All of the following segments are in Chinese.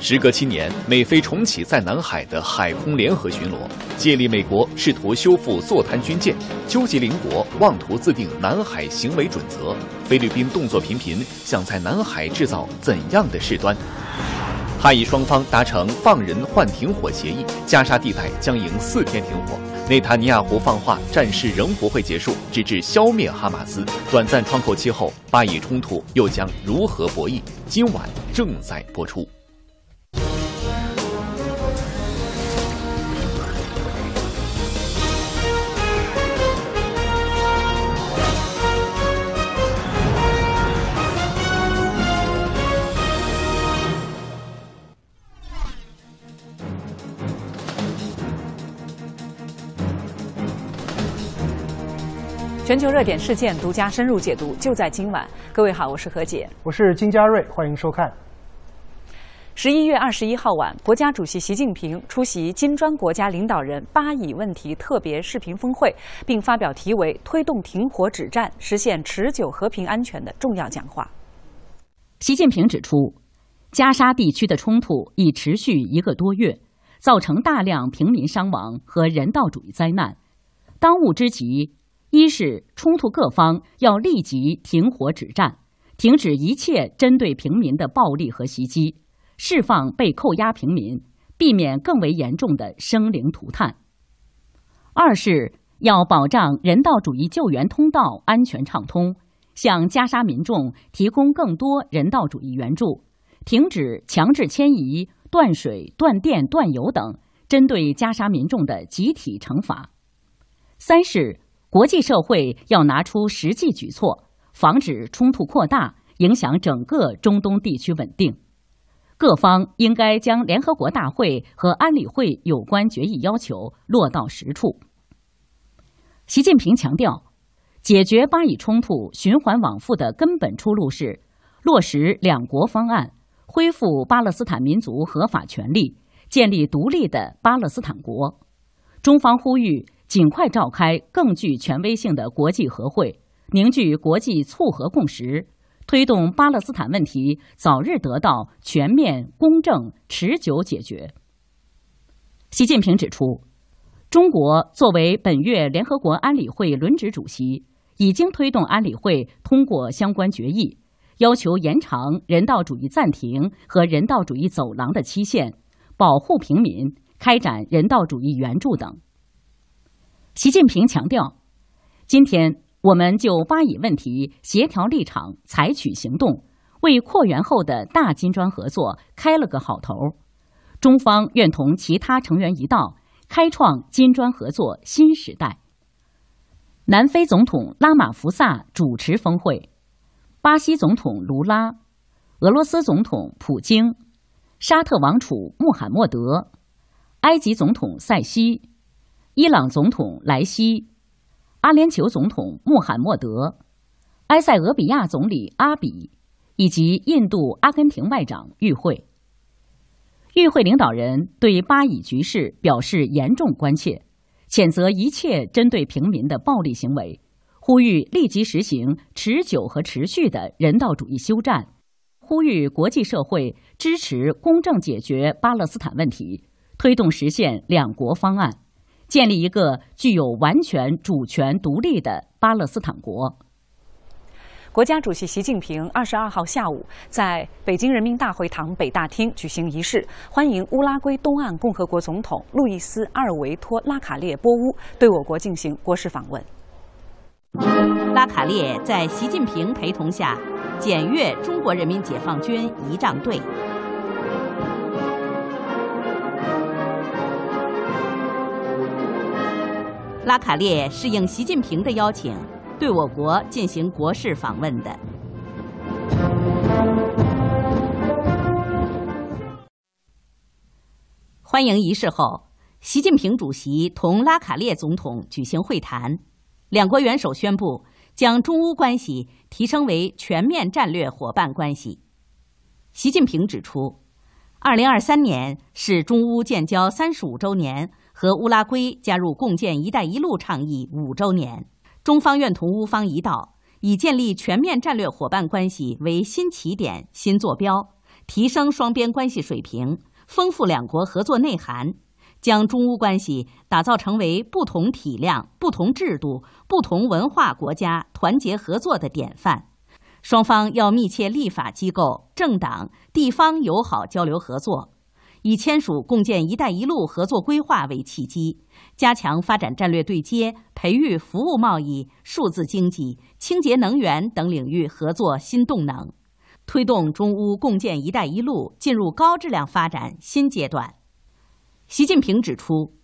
时隔七年，美菲重启在南海的海空联合巡逻，借力美国试图修复坐滩军舰，纠集邻国妄图自定南海行为准则。菲律宾动作频频，想在南海制造怎样的事端？哈以双方达成放人换停火协议，加沙地带将迎四天停火。内塔尼亚胡放话，战事仍不会结束，直至消灭哈马斯。短暂窗口期后，巴以冲突又将如何博弈？今晚正在播出。全球热点事件独家深入解读，就在今晚。各位好，我是何洁，我是金佳瑞，欢迎收看。十一月二十一号晚，国家主席习近平出席金砖国家领导人巴以问题特别视频峰会，并发表题为“推动停火止战，实现持久和平安全”的重要讲话。习近平指出，加沙地区的冲突已持续一个多月，造成大量平民伤亡和人道主义灾难，当务之急。一是冲突各方要立即停火止战，停止一切针对平民的暴力和袭击，释放被扣押平民，避免更为严重的生灵涂炭。二是要保障人道主义救援通道安全畅通，向加沙民众提供更多人道主义援助，停止强制迁移、断水、断电、断油等针对加沙民众的集体惩罚。三是。国际社会要拿出实际举措，防止冲突扩大，影响整个中东地区稳定。各方应该将联合国大会和安理会有关决议要求落到实处。习近平强调，解决巴以冲突循环往复的根本出路是落实两国方案，恢复巴勒斯坦民族合法权利，建立独立的巴勒斯坦国。中方呼吁。尽快召开更具权威性的国际和会，凝聚国际促和共识，推动巴勒斯坦问题早日得到全面、公正、持久解决。习近平指出，中国作为本月联合国安理会轮值主席，已经推动安理会通过相关决议，要求延长人道主义暂停和人道主义走廊的期限，保护平民，开展人道主义援助等。习近平强调，今天我们就巴以问题协调立场、采取行动，为扩员后的大金砖合作开了个好头。中方愿同其他成员一道，开创金砖合作新时代。南非总统拉马福萨主持峰会，巴西总统卢拉，俄罗斯总统普京，沙特王储穆罕默德，埃及总统塞西。伊朗总统莱西、阿联酋总统穆罕默德、埃塞俄比亚总理阿比以及印度、阿根廷外长与会。与会领导人对巴以局势表示严重关切，谴责一切针对平民的暴力行为，呼吁立即实行持久和持续的人道主义休战，呼吁国际社会支持公正解决巴勒斯坦问题，推动实现两国方案。建立一个具有完全主权独立的巴勒斯坦国。国家主席习近平二十二号下午在北京人民大会堂北大厅举行仪式，欢迎乌拉圭东岸共和国总统路易斯·阿尔维托·拉卡列波乌对我国进行国事访问。拉卡列在习近平陪同下检阅中国人民解放军仪仗队。拉卡列是应习近平的邀请，对我国进行国事访问的。欢迎仪式后，习近平主席同拉卡列总统举行会谈，两国元首宣布将中乌关系提升为全面战略伙伴关系。习近平指出，二零二三年是中乌建交三十五周年。和乌拉圭加入共建“一带一路”倡议五周年，中方愿同乌方一道，以建立全面战略伙伴关系为新起点、新坐标，提升双边关系水平，丰富两国合作内涵，将中乌关系打造成为不同体量、不同制度、不同文化国家团结合作的典范。双方要密切立法机构、政党、地方友好交流合作，以签署共建“一带一路”合作规划为契机，加强发展战略对接，培育服务贸易、数字经济、清洁能源等领域合作新动能，推动中乌共建“一带一路”进入高质量发展新阶段。习近平指出，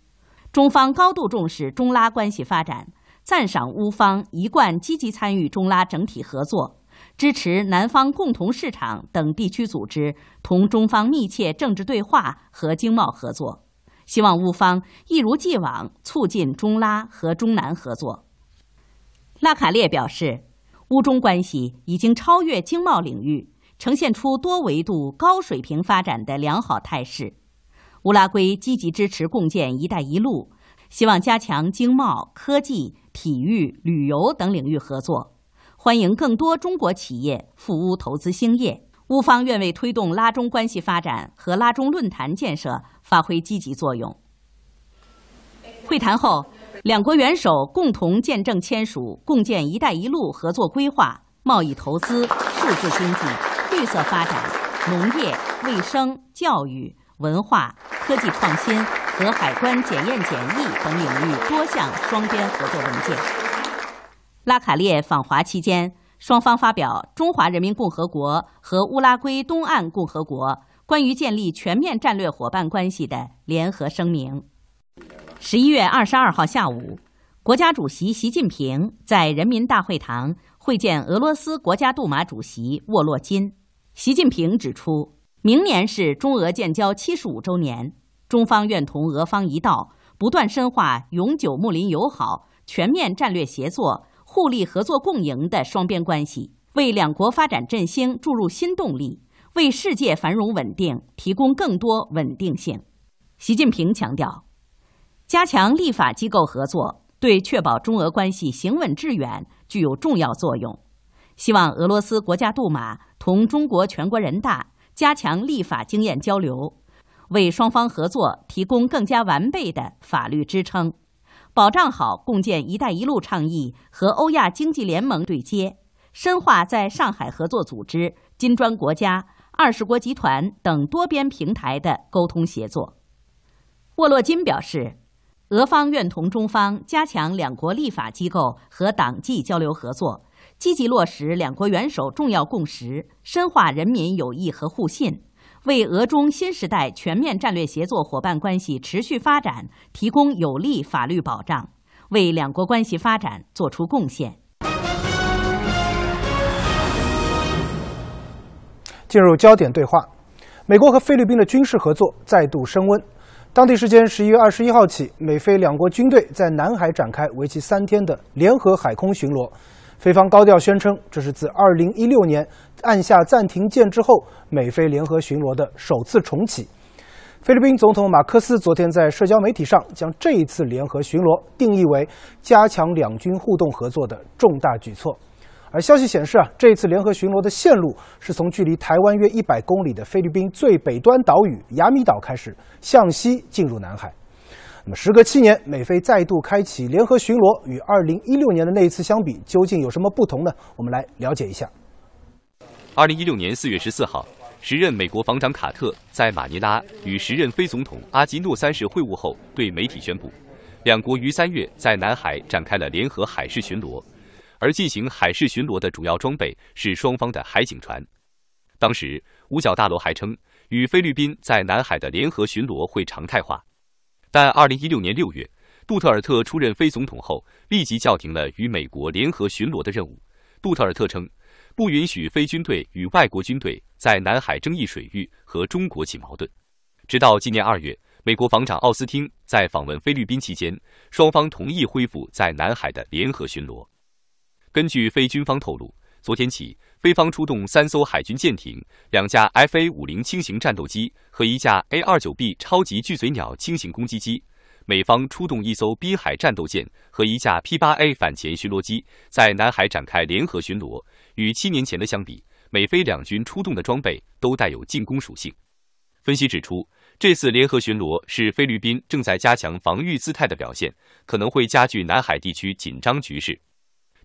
中方高度重视中拉关系发展，赞赏乌方一贯积极参与中拉整体合作。支持南方共同市场等地区组织同中方密切政治对话和经贸合作，希望乌方一如既往促进中拉和中南合作。拉卡列表示，乌中关系已经超越经贸领域，呈现出多维度、高水平发展的良好态势。乌拉圭积极支持共建“一带一路”，希望加强经贸、科技、体育、旅游等领域合作。欢迎更多中国企业赴乌投资兴业，乌方愿为推动拉中关系发展和拉中论坛建设发挥积极作用。会谈后，两国元首共同见证签署共建“一带一路”合作规划，贸易投资、数字经济、绿色发展、农业、卫生、教育、文化、科技创新和海关检验检疫等领域多项双边合作文件。拉卡列访华期间，双方发表《中华人民共和国和乌拉圭东岸共和国关于建立全面战略伙伴关系的联合声明》。十一月二十二号下午，国家主席习近平在人民大会堂会见俄罗斯国家杜马主席沃洛金。习近平指出，明年是中俄建交七十五周年，中方愿同俄方一道，不断深化永久睦邻友好、全面战略协作。互利合作共赢的双边关系，为两国发展振兴注入新动力，为世界繁荣稳定提供更多稳定性。习近平强调，加强立法机构合作，对确保中俄关系行稳致远具有重要作用。希望俄罗斯国家杜马同中国全国人大加强立法经验交流，为双方合作提供更加完备的法律支撑。保障好共建“一带一路”倡议和欧亚经济联盟对接，深化在上海合作组织、金砖国家、二十国集团等多边平台的沟通协作。沃洛金表示，俄方愿同中方加强两国立法机构和党纪交流合作，积极落实两国元首重要共识，深化人民友谊和互信。为俄中新时代全面战略协作伙伴关系持续发展提供有力法律保障，为两国关系发展作出贡献。进入焦点对话，美国和菲律宾的军事合作再度升温。当地时间十一月二十一号起，美菲两国军队在南海展开为期三天的联合海空巡逻。菲方高调宣称，这是自二零一六年按下暂停键之后，美菲联合巡逻的首次重启。菲律宾总统马克思昨天在社交媒体上将这一次联合巡逻定义为加强两军互动合作的重大举措。而消息显示啊，这一次联合巡逻的线路是从距离台湾约100公里的菲律宾最北端岛屿雅米岛开始，向西进入南海。那么，时隔七年，美菲再度开启联合巡逻，与二零一六年的那一次相比，究竟有什么不同呢？我们来了解一下。二零一六年四月十四号，时任美国防长卡特在马尼拉与时任非总统阿基诺三世会晤后，对媒体宣布，两国于三月在南海展开了联合海事巡逻，而进行海事巡逻的主要装备是双方的海警船。当时，五角大楼还称，与菲律宾在南海的联合巡逻会常态化。但二零一六年六月，杜特尔特出任非总统后，立即叫停了与美国联合巡逻的任务。杜特尔特称，不允许非军队与外国军队在南海争议水域和中国起矛盾。直到今年二月，美国防长奥斯汀在访问菲律宾期间，双方同意恢复在南海的联合巡逻。根据非军方透露，昨天起，菲方出动三艘海军舰艇、两架 F/A 五零轻型战斗机。和一架 A 二九 B 超级巨嘴鸟轻型攻击机，美方出动一艘滨海战斗舰和一架 P 八 A 反潜巡逻机，在南海展开联合巡逻。与七年前的相比，美菲两军出动的装备都带有进攻属性。分析指出，这次联合巡逻是菲律宾正在加强防御姿态的表现，可能会加剧南海地区紧张局势。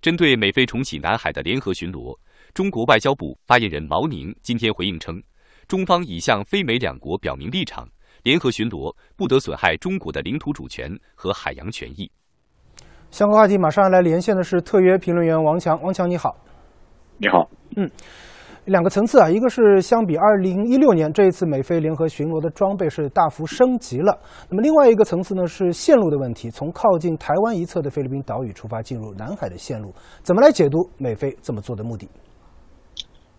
针对美菲重启南海的联合巡逻，中国外交部发言人毛宁今天回应称，中方已向非美两国表明立场，联合巡逻不得损害中国的领土主权和海洋权益。相关话题马上来连线的是特约评论员王强，王强你好。你好，嗯，两个层次啊，一个是相比二零一六年这一次美菲联合巡逻的装备是大幅升级了，那么另外一个层次呢是线路的问题，从靠近台湾一侧的菲律宾岛屿出发进入南海的线路，怎么来解读美菲这么做的目的？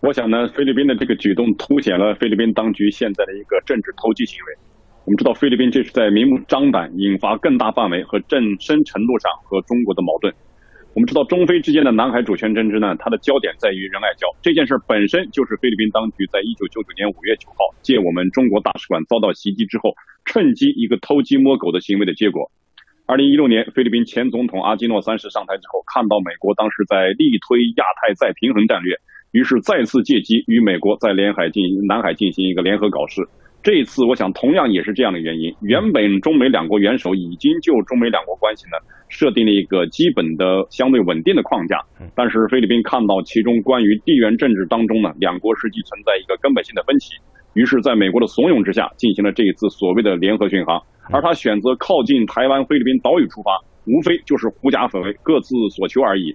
我想呢，菲律宾的这个举动凸显了菲律宾当局现在的一个政治投机行为。我们知道，菲律宾这是在明目张胆引发更大范围和更深程度上和中国的矛盾。我们知道，中菲之间的南海主权争执呢，它的焦点在于仁爱礁这件事本身就是菲律宾当局在一九九九年五月九号借我们中国大使馆遭到袭击之后，趁机一个偷鸡摸狗的行为的结果。二零一六年，菲律宾前总统阿基诺三世上台之后，看到美国当时在力推亚太再平衡战略，于是再次借机与美国在联海进南海进行一个联合搞事。这一次，我想同样也是这样的原因。原本中美两国元首已经就中美两国关系呢设定了一个基本的相对稳定的框架，但是菲律宾看到其中关于地缘政治当中呢两国实际存在一个根本性的分歧，于是在美国的怂恿之下进行了这一次所谓的联合巡航。而他选择靠近台湾菲律宾岛屿出发，无非就是狐假虎威，各自所求而已。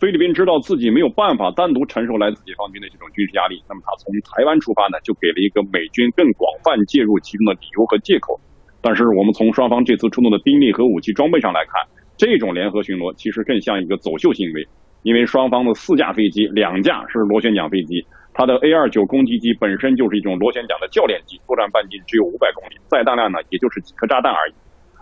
菲律宾知道自己没有办法单独承受来自解放军的这种军事压力，那么他从台湾出发呢，就给了一个美军更广泛介入其中的理由和借口。但是我们从双方这次出动的兵力和武器装备上来看，这种联合巡逻其实更像一个走秀行为，因为双方的四架飞机，两架是螺旋桨飞机，它的 A 二九攻击机本身就是一种螺旋桨的教练机，作战半径只有五百公里，载弹量呢也就是几颗炸弹而已。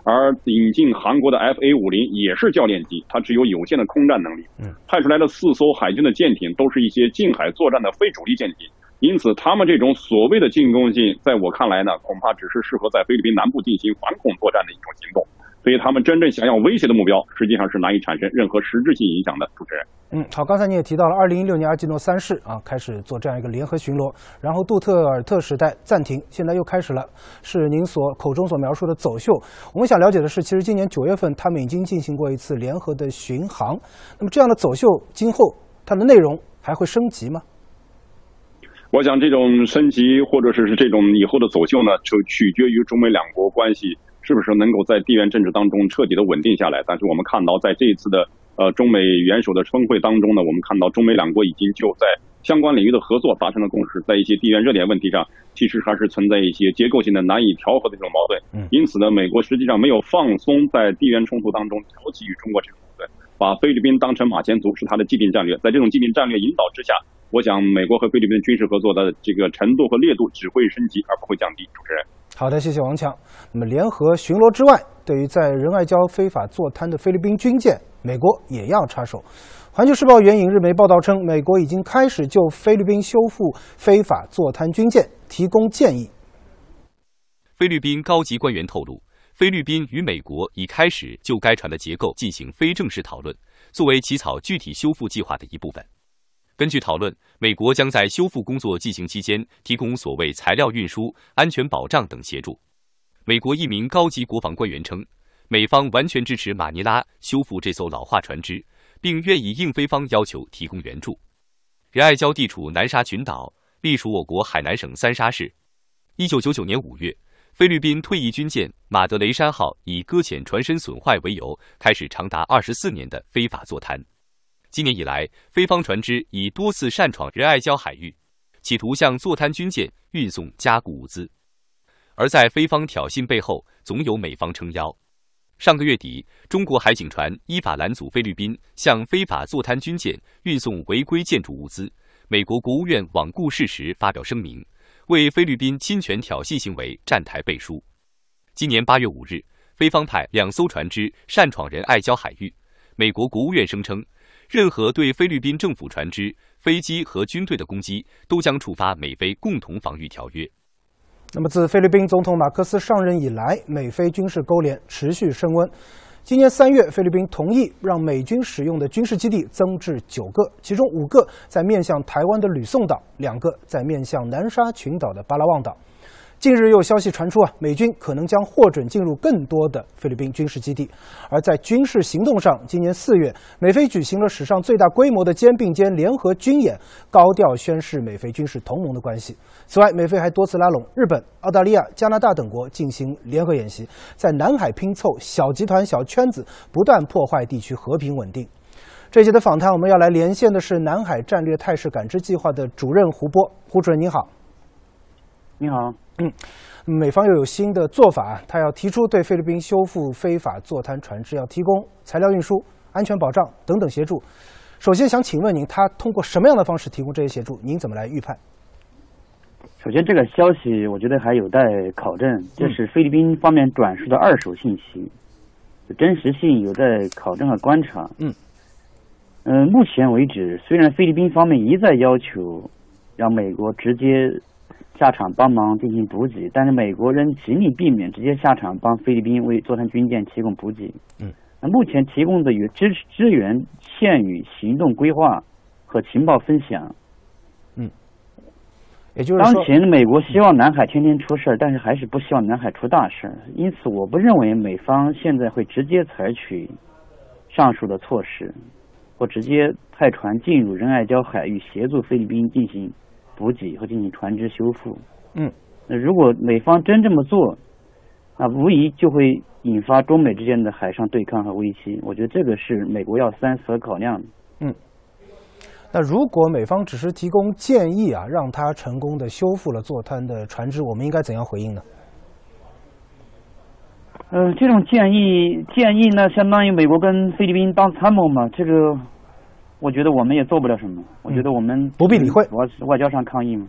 而引进韩国的 F A 五零也是教练机，它只有有限的空战能力。嗯，派出来的四艘海军的舰艇都是一些近海作战的非主力舰艇，因此他们这种所谓的进攻性，在我看来呢，恐怕只是适合在菲律宾南部进行反恐作战的一种行动。所以他们真正想要威胁的目标，实际上是难以产生任何实质性影响的。主持人，嗯，好，刚才你也提到了，二零一六年阿基诺三世啊开始做这样一个联合巡逻，然后杜特尔特时代暂停，现在又开始了，是您所口中所描述的走秀。我们想了解的是，其实今年九月份他们已经进行过一次联合的巡航，那么这样的走秀今后它的内容还会升级吗？我想这种升级或者是是这种以后的走秀呢，就取决于中美两国关系。是不是能够在地缘政治当中彻底的稳定下来？但是我们看到，在这一次的呃中美元首的峰会当中呢，我们看到中美两国已经就在相关领域的合作达成了共识，在一些地缘热点问题上，其实还是存在一些结构性的难以调和的这种矛盾。因此呢，美国实际上没有放松在地缘冲突当中挑起与中国这种矛盾，把菲律宾当成马前卒是它的既定战略。在这种既定战略引导之下，我想美国和菲律宾军事合作的这个程度和烈度只会升级而不会降低。主持人。好的，谢谢王强。那么，联合巡逻之外，对于在仁爱礁非法坐滩的菲律宾军舰，美国也要插手。环球时报援引日媒报道称，美国已经开始就菲律宾修复非法坐滩军舰提供建议。菲律宾高级官员透露，菲律宾与美国已开始就该船的结构进行非正式讨论，作为起草具体修复计划的一部分。根据讨论，美国将在修复工作进行期间提供所谓材料运输、安全保障等协助。美国一名高级国防官员称，美方完全支持马尼拉修复这艘老化船只，并愿意应菲方要求提供援助。仁爱礁地处南沙群岛，隶属我国海南省三沙市。一九九九年五月，菲律宾退役军舰“马德雷山号”以搁浅船身损坏为由，开始长达二十四年的非法坐滩。今年以来，菲方船只已多次擅闯仁爱礁海域，企图向坐滩军舰运送加固物资。而在菲方挑衅背后，总有美方撑腰。上个月底，中国海警船依法拦阻菲律宾向非法坐滩军舰运送违规建筑物资。美国国务院罔顾事实，发表声明，为菲律宾侵权挑衅行为站台背书。今年八月五日，菲方派两艘船只擅闯仁爱礁海域，美国国务院声称。任何对菲律宾政府船只、飞机和军队的攻击，都将触发美菲共同防御条约。那么，自菲律宾总统马克思上任以来，美菲军事勾连持续升温。今年三月，菲律宾同意让美军使用的军事基地增至九个，其中五个在面向台湾的吕宋岛，两个在面向南沙群岛的巴拉望岛。近日有消息传出啊，美军可能将获准进入更多的菲律宾军事基地。而在军事行动上，今年四月，美菲举行了史上最大规模的肩并肩联合军演，高调宣示美菲军事同盟的关系。此外，美菲还多次拉拢日本、澳大利亚、加拿大等国进行联合演习，在南海拼凑小集团、小圈子，不断破坏地区和平稳定。这一节的访谈，我们要来连线的是南海战略态势感知计划的主任胡波，胡主任您好。你好。嗯，美方又有新的做法，他要提出对菲律宾修复非法坐滩船只要提供材料运输、安全保障等等协助。首先想请问您，他通过什么样的方式提供这些协助？您怎么来预判？首先，这个消息我觉得还有待考证，这是菲律宾方面转述的二手信息，真实性有待考证和观察。嗯，嗯，目前为止，虽然菲律宾方面一再要求让美国直接。下场帮忙进行补给，但是美国仍极力避免直接下场帮菲律宾为作战军舰提供补给。嗯，那目前提供的与支支援限于行动规划和情报分享。嗯，也就是说，当前美国希望南海天天出事儿，但是还是不希望南海出大事儿。因此，我不认为美方现在会直接采取上述的措施，或直接派船进入仁爱礁海域协助菲律宾进行。补给和进行船只修复。嗯，那如果美方真这么做，那无疑就会引发中美之间的海上对抗和危机。我觉得这个是美国要三思考量的。嗯，那如果美方只是提供建议啊，让他成功的修复了坐滩的船只，我们应该怎样回应呢？嗯，这种建议建议呢，相当于美国跟菲律宾当参谋嘛，这个。我觉得我们也做不了什么。我觉得我们不必理会，我外交上抗议嘛。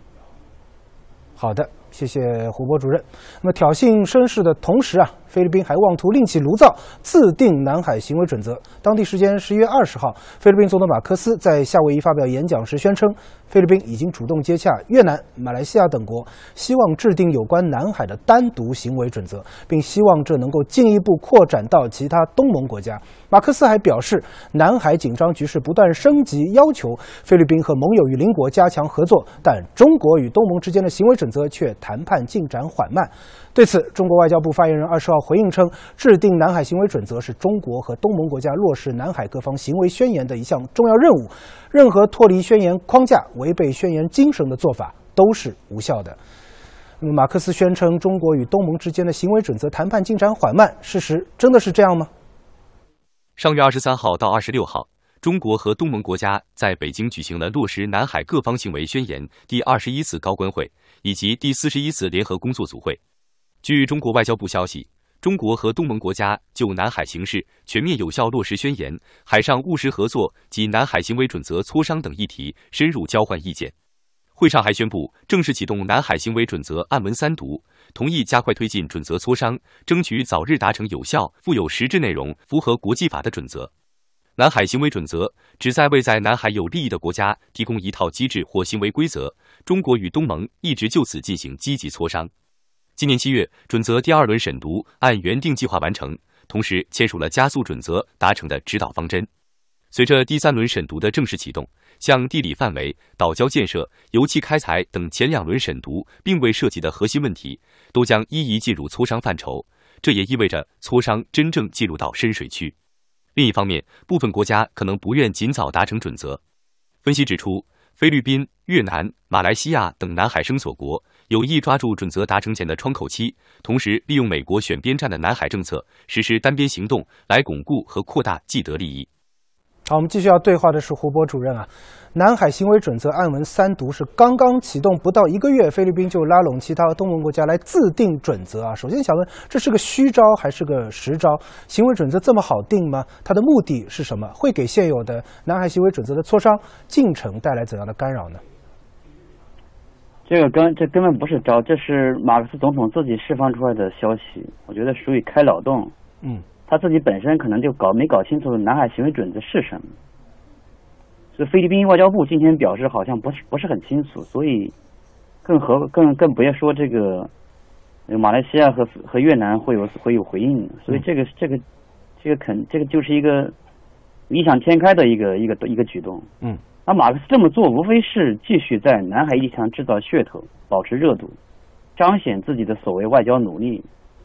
好的。谢谢胡波主任。那么挑衅声势的同时啊，菲律宾还妄图另起炉灶，自定南海行为准则。当地时间十一月二十号，菲律宾总统马克思在夏威夷发表演讲时宣称，菲律宾已经主动接洽越南、马来西亚等国，希望制定有关南海的单独行为准则，并希望这能够进一步扩展到其他东盟国家。马克思还表示，南海紧张局势不断升级，要求菲律宾和盟友与邻国加强合作，但中国与东盟之间的行为准则却。谈判进展缓慢，对此，中国外交部发言人二十号回应称，制定南海行为准则是中国和东盟国家落实南海各方行为宣言的一项重要任务，任何脱离宣言框架、违背宣言精神的做法都是无效的。那么，马克思宣称中国与东盟之间的行为准则谈判进展缓慢，事实真的是这样吗？上月二十三号到二十六号。中国和东盟国家在北京举行了落实南海各方行为宣言第二十一次高官会以及第四十一次联合工作组会。据中国外交部消息，中国和东盟国家就南海形势全面有效落实宣言、海上务实合作及南海行为准则磋商等议题深入交换意见。会上还宣布正式启动南海行为准则案文三读，同意加快推进准则磋商，争取早日达成有效、富有实质内容、符合国际法的准则。南海行为准则旨在为在南海有利益的国家提供一套机制或行为规则。中国与东盟一直就此进行积极磋商。今年七月，准则第二轮审读按原定计划完成，同时签署了加速准则达成的指导方针。随着第三轮审读的正式启动，像地理范围、岛礁建设、油气开采等前两轮审读并未涉及的核心问题，都将一一进入磋商范畴。这也意味着磋商真正进入到深水区。另一方面，部分国家可能不愿尽早达成准则。分析指出，菲律宾、越南、马来西亚等南海声索国有意抓住准则达成前的窗口期，同时利用美国选边站的南海政策实施单边行动，来巩固和扩大既得利益。好，我们继续要对话的是胡波主任啊。南海行为准则案文三读是刚刚启动不到一个月，菲律宾就拉拢其他东盟国家来自定准则啊。首先想问，这是个虚招还是个实招？行为准则这么好定吗？它的目的是什么？会给现有的南海行为准则的磋商进程带来怎样的干扰呢？这个根这根本不是招，这是马克思总统自己释放出来的消息，我觉得属于开脑洞。嗯。他自己本身可能就搞没搞清楚南海行为准则是什么，所以菲律宾外交部今天表示好像不是不是很清楚，所以更何更更不要说这个马来西亚和和越南会有会有回应，所以这个这个这个肯这个就是一个异想天开的一个一个一个举动。嗯，那马克思这么做，无非是继续在南海议题上制造噱头，保持热度，彰显自己的所谓外交努力，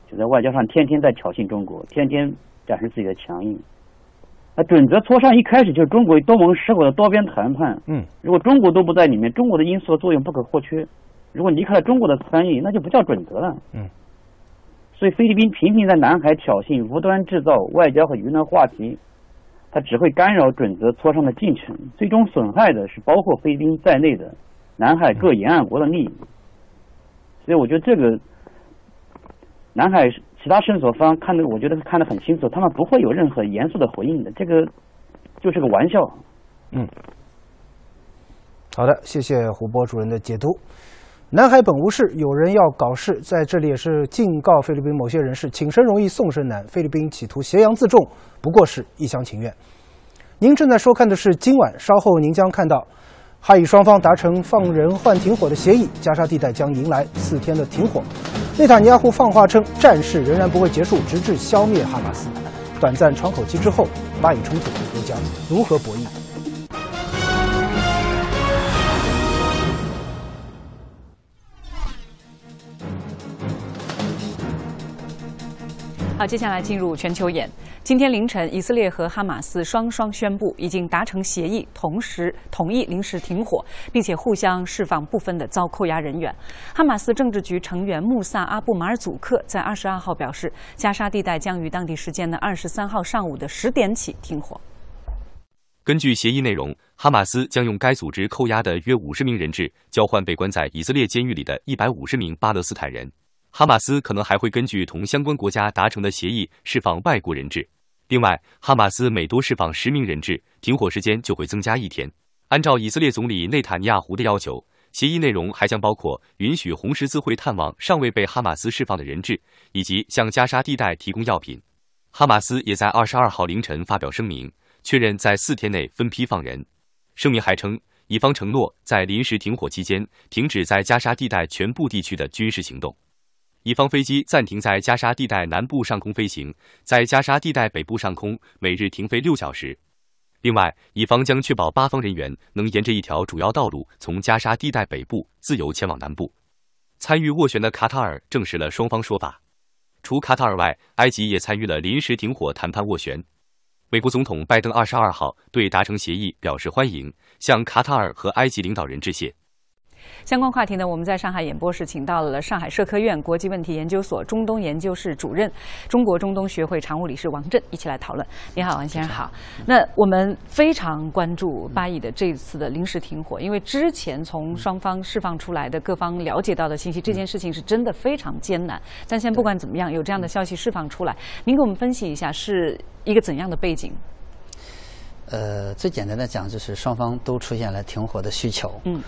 就在外交上天天在挑衅中国，天天展示自己的强硬。那准则磋商一开始就是中国与东盟十国的多边谈判。嗯，如果中国都不在里面，中国的因素和作用不可或缺。如果离开了中国的参与，那就不叫准则了。嗯，所以菲律宾频频在南海挑衅，无端制造外交和舆论话题，它只会干扰准则磋商的进程，最终损害的是包括菲律宾在内的南海各沿岸国的利益。所以我觉得这个南海其他申索方看的，我觉得看得很清楚，他们不会有任何严肃的回应的，这个就是个玩笑。嗯，好的，谢谢胡波主任的解读。南海本无事，有人要搞事，在这里也是警告菲律宾某些人士：请生容易送生难。菲律宾企图挟洋自重，不过是一厢情愿。您正在收看的是今晚，稍后您将看到，哈以双方达成放人换停火的协议，加沙地带将迎来四天的停火。内塔尼亚胡放话称，战事仍然不会结束，直至消灭哈马斯。短暂窗口期之后，巴以冲突又将如何博弈？好，接下来进入全球眼。今天凌晨，以色列和哈马斯双双宣布已经达成协议，同时同意临时停火，并且互相释放部分的遭扣押人员。哈马斯政治局成员穆萨阿布马尔祖克在二十二号表示，加沙地带将于当地时间的二十三号上午的十点起停火。根据协议内容，哈马斯将用该组织扣押的约五十名人质交换被关在以色列监狱里的一百五十名巴勒斯坦人。哈马斯可能还会根据同相关国家达成的协议释放外国人质。另外，哈马斯每多释放十名人质，停火时间就会增加一天。按照以色列总理内塔尼亚胡的要求，协议内容还将包括允许红十字会探望尚未被哈马斯释放的人质，以及向加沙地带提供药品。哈马斯也在二十二号凌晨发表声明，确认在四天内分批放人。声明还称，以方承诺在临时停火期间停止在加沙地带全部地区的军事行动。以方飞机暂停在加沙地带南部上空飞行，在加沙地带北部上空每日停飞六小时。另外，以方将确保巴方人员能沿着一条主要道路从加沙地带北部自由前往南部。参与斡旋的卡塔尔证实了双方说法。除卡塔尔外，埃及也参与了临时停火谈判斡旋。美国总统拜登二十二号对达成协议表示欢迎，向卡塔尔和埃及领导人致谢。相关话题呢，我们在上海演播室请到了上海社科院国际问题研究所中东研究室主任、中国中东学会常务理事王震，一起来讨论。你好，王先生好。那我们非常关注巴以的这次的临时停火，因为之前从双方释放出来的各方了解到的信息，这件事情是真的非常艰难。但现在不管怎么样，有这样的消息释放出来，您给我们分析一下是一个怎样的背景？呃，最简单的讲，就是双方都出现了停火的需求。嗯。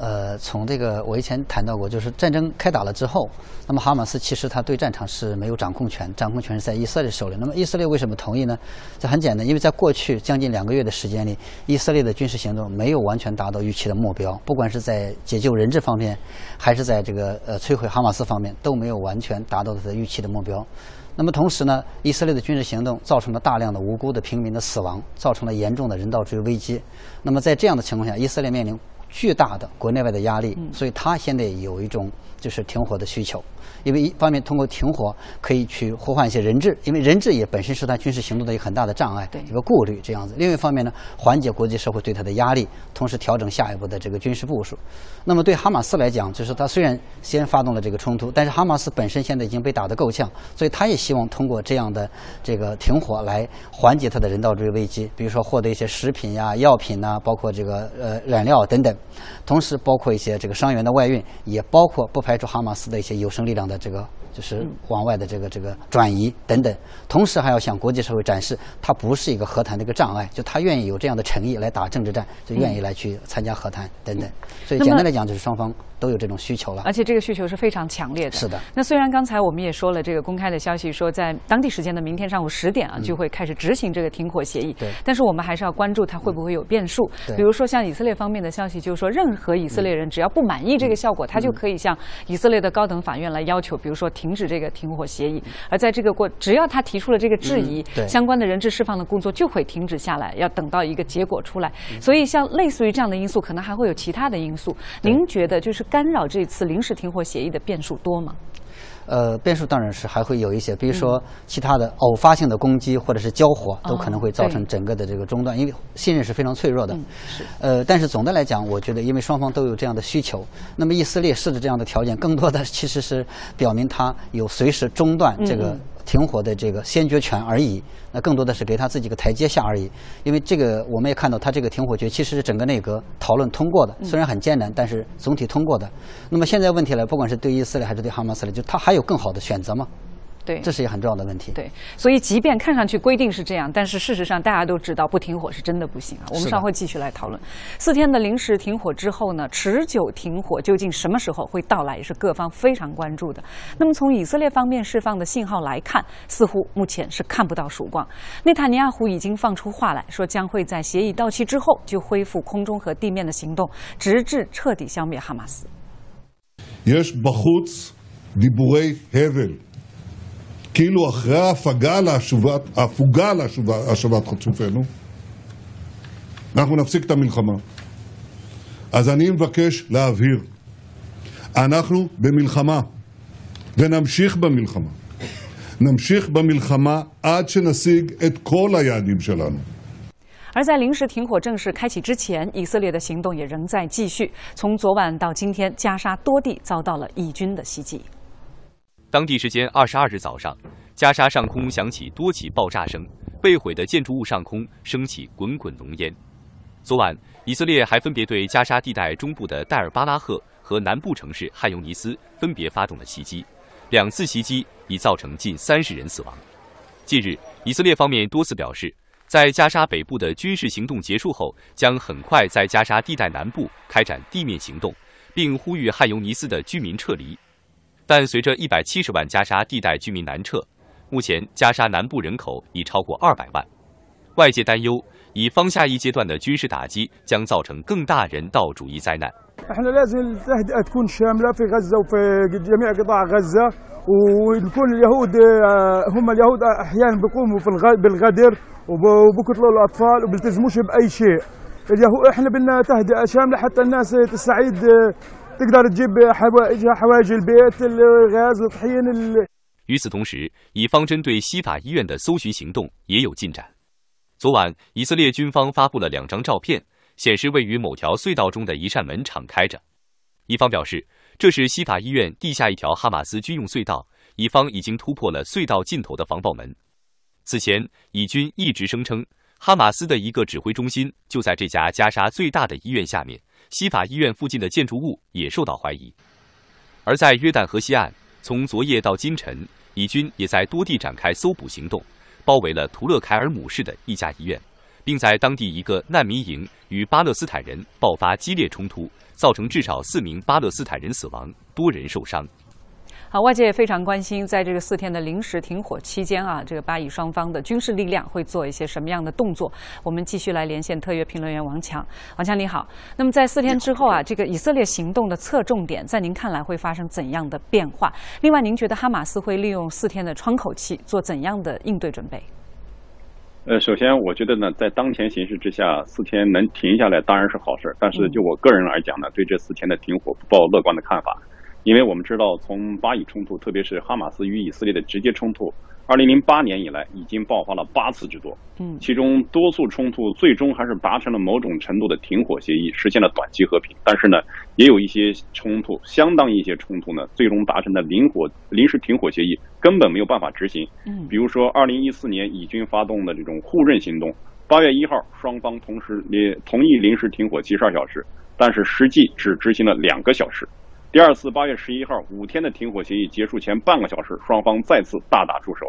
呃，从这个我以前谈到过，就是战争开打了之后，那么哈马斯其实他对战场是没有掌控权，掌控权是在以色列手里。那么以色列为什么同意呢？这很简单，因为在过去将近两个月的时间里，以色列的军事行动没有完全达到预期的目标，不管是在解救人质方面，还是在这个呃摧毁哈马斯方面，都没有完全达到它的预期的目标。那么同时呢，以色列的军事行动造成了大量的无辜的平民的死亡，造成了严重的人道主义危机。那么在这样的情况下，以色列面临。巨大的国内外的压力，所以他现在有一种就是停火的需求，因为一方面通过停火可以去呼唤一些人质，因为人质也本身是他军事行动的一个很大的障碍，一个顾虑这样子。另一方面呢，缓解国际社会对他的压力，同时调整下一步的这个军事部署。那么对哈马斯来讲，就是他虽然先发动了这个冲突，但是哈马斯本身现在已经被打得够呛，所以他也希望通过这样的这个停火来缓解他的人道主义危机，比如说获得一些食品呀、药品呐，包括这个呃燃料等等。同时，包括一些这个伤员的外运，也包括不排除哈马斯的一些有生力量的这个就是往外的这个这个转移等等。同时，还要向国际社会展示，他不是一个和谈的一个障碍，就他愿意有这样的诚意来打政治战，就愿意来去参加和谈等等。所以，简单来讲，就是双方。都有这种需求了，而且这个需求是非常强烈的。是的。那虽然刚才我们也说了，这个公开的消息说在当地时间的明天上午十点啊，就会开始执行这个停火协议。对。但是我们还是要关注它会不会有变数。对。比如说像以色列方面的消息就就是说任何以色列人只要不满意这个效果，他就可以向以色列的高等法院来要求，比如说停止这个停火协议。而在这个过，只要他提出了这个质疑，相关的人质释放的工作就会停止下来，要等到一个结果出来。所以，像类似于这样的因素，可能还会有其他的因素。您觉得就是干扰这次临时停火协议的变数多吗？呃，变数当然是还会有一些，比如说其他的偶发性的攻击或者是交火，都可能会造成整个的这个中断，因为信任是非常脆弱的。是。呃，但是总的来讲，我觉得因为双方都有这样的需求，那么以色列设置这样的条件，更多的其实是表明他有随时中断这个。停火的这个先决权而已，那更多的是给他自己个台阶下而已。因为这个我们也看到，他这个停火决其实是整个内阁讨论通过的，虽然很艰难，但是总体通过的。那么现在问题来，不管是对以色列还是对哈马斯来，就他还有更好的选择吗？对，这是一个很重要的问题。对，所以即便看上去规定是这样，但是事实上大家都知道，不停火是真的不行啊。我们稍后继续来讨论。四天的临时停火之后呢，持久停火究竟什么时候会到来，也是各方非常关注的。那么从以色列方面释放的信号来看，似乎目前是看不到曙光。内塔尼亚胡已经放出话来说，将会在协议到期之后就恢复空中和地面的行动，直至彻底消灭哈马斯。כאילו אחרי ההפגה להשבת, ההפוגה להשבת חטופינו, אנחנו נפסיק את המלחמה. אז אני מבקש להבהיר, אנחנו במלחמה, ונמשיך במלחמה. נמשיך במלחמה עד שנשיג את כל היעדים שלנו. 而在临时停火正式开启之前，以色列的行动也仍在继续。从昨晚到今天，加沙多地遭到了以军的袭击。 当地时间二十二日早上，加沙上空响起多起爆炸声，被毁的建筑物上空升起滚滚浓烟。昨晚，以色列还分别对加沙地带中部的戴尔巴拉赫和南部城市汉尤尼斯分别发动了袭击，两次袭击已造成近三十人死亡。近日，以色列方面多次表示，在加沙北部的军事行动结束后，将很快在加沙地带南部开展地面行动，并呼吁汉尤尼斯的居民撤离。但随着一百七十万加沙地带居民南撤，目前加沙南部人口已超过二百万。外界担忧，以方下一阶段的军事打击将造成更大人道主义灾难。احنا لازم التهدئه تكون شامله في غزه وفي جميع قطاع غزه ويكون اليهود هم اليهود احيانا بيقوموا في بالغدر وبقتلوا الاطفال وبيلتزموش باي شيء. اليهود احنا بدنا تهدئه شامله حتى الناس تستعيد 与此同时，以方针对西法医院的搜寻行动也有进展。昨晚，以色列军方发布了两张照片，显示位于某条隧道中的一扇门敞开着。一方表示，这是西法医院地下一条哈马斯军用隧道，以方已经突破了隧道尽头的防爆门。此前，以军一直声称，哈马斯的一个指挥中心就在这家加沙最大的医院下面。 西法医院附近的建筑物也受到怀疑，而在约旦河西岸，从昨夜到今晨，以军也在多地展开搜捕行动，包围了图勒凯尔姆市的一家医院，并在当地一个难民营与巴勒斯坦人爆发激烈冲突，造成至少四名巴勒斯坦人死亡，多人受伤。好，外界也非常关心，在这个四天的临时停火期间啊，这个巴以双方的军事力量会做一些什么样的动作？我们继续来连线特约评论员王强。王强你好，那么在四天之后啊，这个以色列行动的侧重点，在您看来会发生怎样的变化？另外，您觉得哈马斯会利用四天的窗口期做怎样的应对准备？呃，首先我觉得呢，在当前形势之下，四天能停下来当然是好事，但是就我个人来讲呢，对这四天的停火不抱乐观的看法。因为我们知道，从巴以冲突，特别是哈马斯与以色列的直接冲突，二零零八年以来已经爆发了八次之多。嗯，其中多数冲突最终还是达成了某种程度的停火协议，实现了短期和平。但是呢，也有一些冲突，相当一些冲突呢，最终达成的临火临时停火协议根本没有办法执行。嗯，比如说二零一四年以军发动的这种互认行动，八月一号双方同时也同意临时停火七十二小时，但是实际只执行了两个小时。第二次八月十一号五天的停火协议结束前半个小时，双方再次大打出手。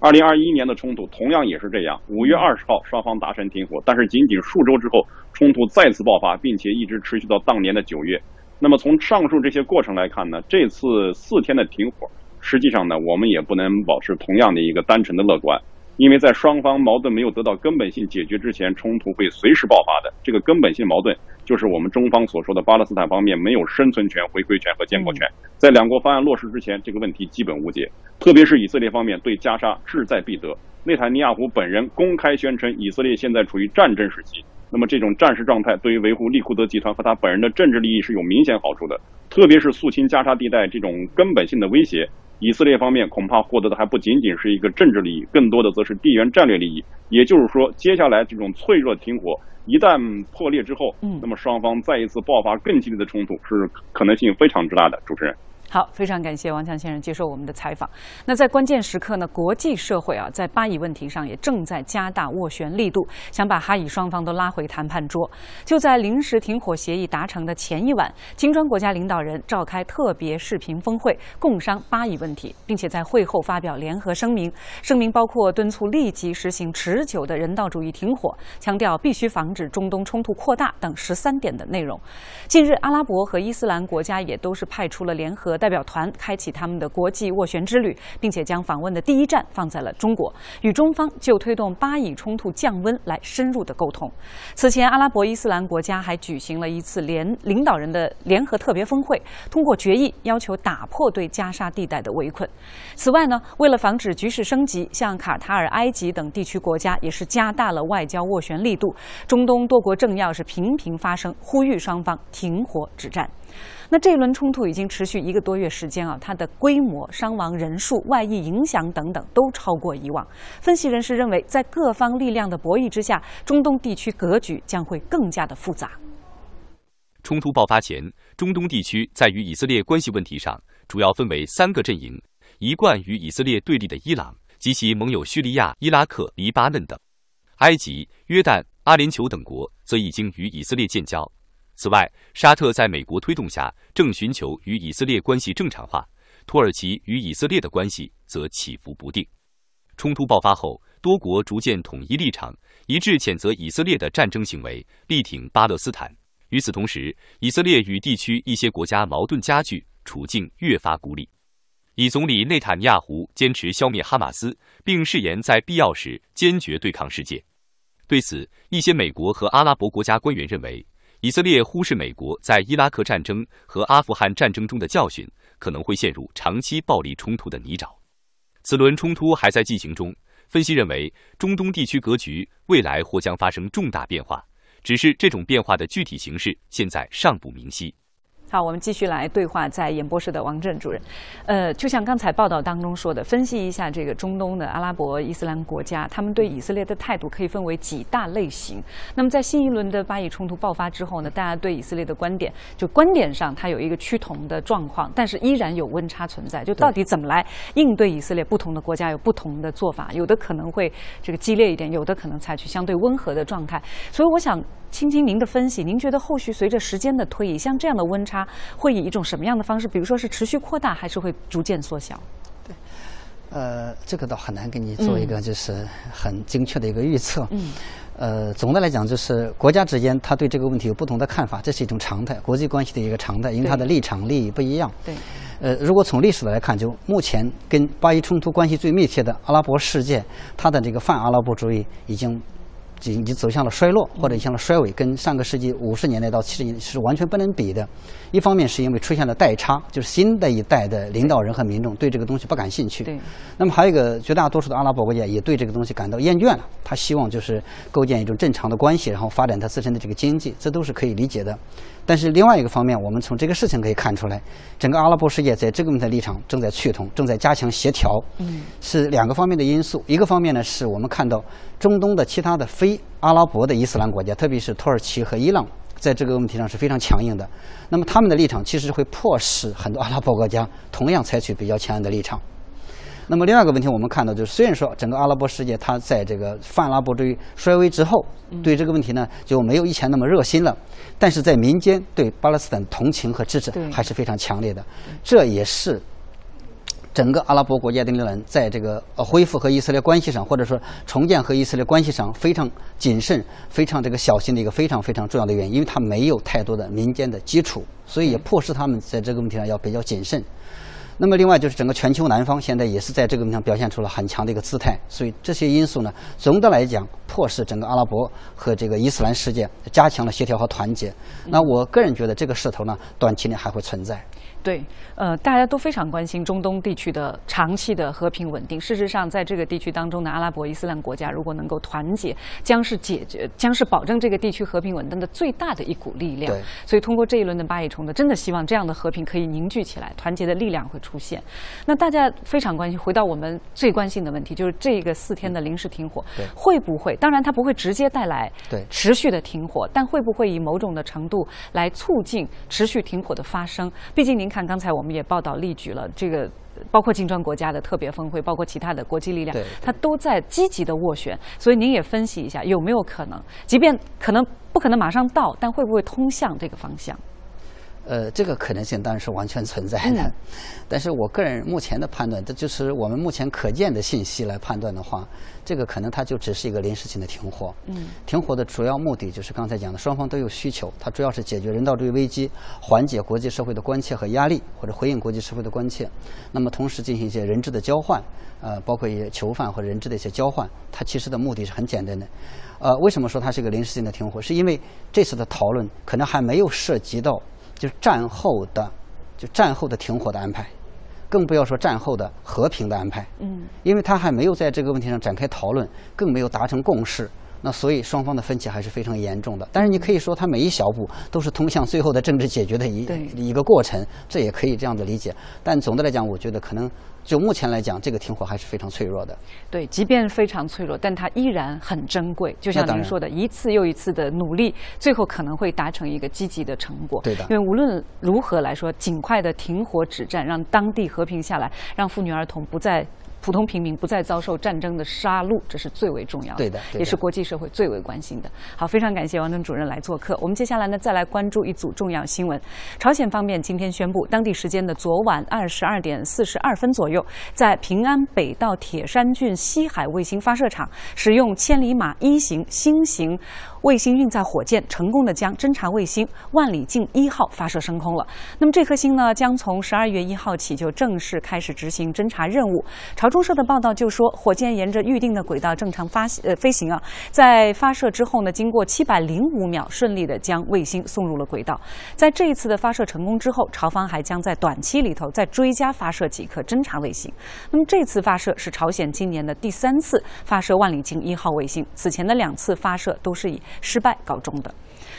二零二一年的冲突同样也是这样，五月二十号双方达成停火，但是仅仅数周之后，冲突再次爆发，并且一直持续到当年的九月。那么从上述这些过程来看呢，这次四天的停火，实际上呢，我们也不能保持同样的一个单纯的乐观，因为在双方矛盾没有得到根本性解决之前，冲突会随时爆发的。这个根本性矛盾就是我们中方所说的巴勒斯坦方面没有生存权、回归权和建国权。在两国方案落实之前，这个问题基本无解。特别是以色列方面对加沙志在必得，内塔尼亚胡本人公开宣称以色列现在处于战争时期。那么这种战时状态对于维护利库德集团和他本人的政治利益是有明显好处的。特别是肃清加沙地带这种根本性的威胁，以色列方面恐怕获得的还不仅仅是一个政治利益，更多的则是地缘战略利益。也就是说，接下来这种脆弱的停火。一旦破裂之后，嗯，那么双方再一次爆发更激烈的冲突是可能性非常之大的。主持人。好，非常感谢王强先生接受我们的采访。那在关键时刻呢，国际社会啊，在巴以问题上也正在加大斡旋力度，想把哈以双方都拉回谈判桌。就在临时停火协议达成的前一晚，金砖国家领导人召开特别视频峰会，共商巴以问题，并且在会后发表联合声明。声明包括敦促立即实行持久的人道主义停火，强调必须防止中东冲突扩大等十三点的内容。近日，阿拉伯和伊斯兰国家也都是派出了联合。代表团开启他们的国际斡旋之旅，并且将访问的第一站放在了中国，与中方就推动巴以冲突降温来深入的沟通。此前，阿拉伯伊斯兰国家还举行了一次联领导人的联合特别峰会，通过决议要求打破对加沙地带的围困。此外呢，为了防止局势升级，像卡塔尔、埃及等地区国家也是加大了外交斡旋力度。中东多国政要是频频发声，呼吁双方停火止战。那这一轮冲突已经持续一个多月时间啊，它的规模、伤亡人数、外溢影响等等都超过以往。分析人士认为，在各方力量的博弈之下，中东地区格局将会更加的复杂。冲突爆发前，中东地区在与以色列关系问题上主要分为三个阵营：一贯与以色列对立的伊朗及其盟友叙利亚、伊拉克、黎巴嫩等；埃及、约旦、阿联酋等国则已经与以色列建交。此外，沙特在美国推动下正寻求与以色列关系正常化，土耳其与以色列的关系则起伏不定。冲突爆发后，多国逐渐统一立场，一致谴责以色列的战争行为，力挺巴勒斯坦。与此同时，以色列与地区一些国家矛盾加剧，处境越发孤立。以总理内塔尼亚胡坚持消灭哈马斯，并誓言在必要时坚决对抗世界。对此，一些美国和阿拉伯国家官员认为。以色列忽视美国在伊拉克战争和阿富汗战争中的教训，可能会陷入长期暴力冲突的泥沼。此轮冲突还在进行中，分析认为，中东地区格局未来或将发生重大变化，只是这种变化的具体形式现在尚不明晰。好，我们继续来对话在演播室的王震主任。呃，就像刚才报道当中说的，分析一下这个中东的阿拉伯伊斯兰国家，他们对以色列的态度可以分为几大类型。那么在新一轮的巴以冲突爆发之后呢，大家对以色列的观点，就观点上它有一个趋同的状况，但是依然有温差存在。就到底怎么来应对以色列，不同的国家有不同的做法，有的可能会这个激烈一点，有的可能采取相对温和的状态。所以我想听听您的分析，您觉得后续随着时间的推移，像这样的温差？会以一种什么样的方式？比如说是持续扩大，还是会逐渐缩小？对，呃，这个倒很难给你做一个就是很精确的一个预测。嗯，呃，总的来讲，就是国家之间他对这个问题有不同的看法，这是一种常态，国际关系的一个常态，因为它的立场利益不一样。对，呃，如果从历史来看，就目前跟巴以冲突关系最密切的阿拉伯世界，它的这个泛阿拉伯主义已经。已经走向了衰落，或者向了衰尾，跟上个世纪五十年代到七十年是完全不能比的。一方面是因为出现了代差，就是新的一代的领导人和民众对这个东西不感兴趣。对。那么还有一个，绝大多数的阿拉伯国家也对这个东西感到厌倦了。他希望就是构建一种正常的关系，然后发展他自身的这个经济，这都是可以理解的。但是另外一个方面，我们从这个事情可以看出来，整个阿拉伯世界在这个问题的立场正在趋同，正在加强协调。嗯。是两个方面的因素。一个方面呢，是我们看到中东的其他的非阿拉伯的伊斯兰国家，特别是土耳其和伊朗。在这个问题上是非常强硬的，那么他们的立场其实会迫使很多阿拉伯国家同样采取比较强硬的立场。那么另外一个问题，我们看到就是，虽然说整个阿拉伯世界它在这个泛阿拉伯主义衰微之后，对这个问题呢就没有以前那么热心了，但是在民间对巴勒斯坦同情和支持还是非常强烈的，这也是。整个阿拉伯国家的领导人在这个呃恢复和以色列关系上，或者说重建和以色列关系上非常谨慎、非常这个小心的一个非常非常重要的原因，因为他没有太多的民间的基础，所以也迫使他们在这个问题上要比较谨慎。那么另外就是整个全球南方现在也是在这个问题上表现出了很强的一个姿态，所以这些因素呢，总的来讲迫使整个阿拉伯和这个伊斯兰世界加强了协调和团结。那我个人觉得这个势头呢，短期内还会存在。对，呃，大家都非常关心中东地区的长期的和平稳定。事实上，在这个地区当中的阿拉伯伊斯兰国家如果能够团结，将是解决，将是保证这个地区和平稳定的最大的一股力量。对，所以通过这一轮的巴以冲突，真的希望这样的和平可以凝聚起来，团结的力量会出现。那大家非常关心，回到我们最关心的问题，就是这个四天的临时停火，对会不会？当然，它不会直接带来对持续的停火，但会不会以某种的程度来促进持续停火的发生？毕竟您看，刚才我们也报道例举了这个。包括金砖国家的特别峰会，包括其他的国际力量它都在积极的斡旋。所以您也分析一下，有没有可能，即便可能不可能马上到，但会不会通向这个方向？呃，这个可能性当然是完全存在的，嗯 但是我个人目前的判断，这就是我们目前可见的信息来判断的话，这个可能它就只是一个临时性的停火。嗯，停火的主要目的就是刚才讲的，双方都有需求，它主要是解决人道主义危机，缓解国际社会的关切和压力，或者回应国际社会的关切。那么同时进行一些人质的交换，呃，包括一些囚犯和人质的一些交换，它其实的目的是很简单的。呃，为什么说它是一个临时性的停火？是因为这次的讨论可能还没有涉及到就是战后的就战后的停火的安排，更不要说战后的和平的安排。嗯，因为他还没有在这个问题上展开讨论，更没有达成共识。那所以双方的分歧还是非常严重的。但是你可以说，它每一小步都是通向最后的政治解决的一一个过程，这也可以这样的理解。但总的来讲，我觉得可能就目前来讲，这个停火还是非常脆弱的。对，即便非常脆弱，但它依然很珍贵。就像您说的，一次又一次的努力，最后可能会达成一个积极的成果。对的因为无论如何来说，尽快的停火止战，让当地和平下来，让妇女儿童不再。普通平民不再遭受战争的杀戮，这是最为重要的，对的对的也是国际社会最为关心的。好，非常感谢王征主任来做客。我们接下来呢，再来关注一组重要新闻。朝鲜方面今天宣布，当地时间的昨晚二十二点四十二分左右，在平安北道铁山郡西海卫星发射场，使用千里马一型新型卫星运载火箭，成功的将侦察卫星万里镜一号发射升空了。那么这颗星呢，将从十二月一号起就正式开始执行侦察任务。朝中社的报道就说，火箭沿着预定的轨道正常发呃飞行啊，在发射之后呢，经过七百零五秒，顺利的将卫星送入了轨道。在这一次的发射成功之后，朝方还将在短期里头再追加发射几颗侦察卫星。那么这次发射是朝鲜今年的第三次发射万里镜一号卫星，此前的两次发射都是以失败告终的。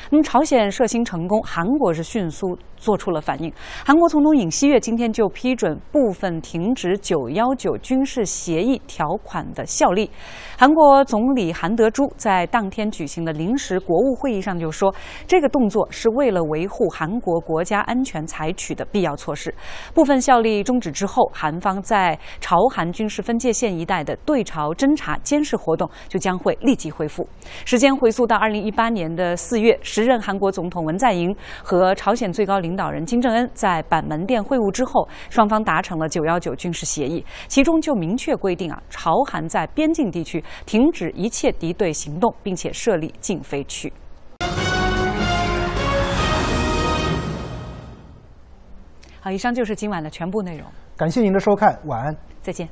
那么朝鲜射星成功，韩国是迅速做出了反应。韩国总统尹锡悦今天就批准部分停止九幺九军事协议条款的效力。韩国总理韩德洙在当天举行的临时国务会议上就说，这个动作是为了维护韩国国家安全采取的必要措施。部分效力终止之后，韩方在朝韩军事分界线一带的对朝侦察监视活动就将会立即恢复。时间回溯到二零一八年的四月，时任韩国总统文在寅和朝鲜最高领领导人金正恩在板门店会晤之后，双方达成了九幺九军事协议，其中就明确规定啊，朝韩在边境地区停止一切敌对行动，并且设立禁飞区。好，以上就是今晚的全部内容，感谢您的收看，晚安。再见。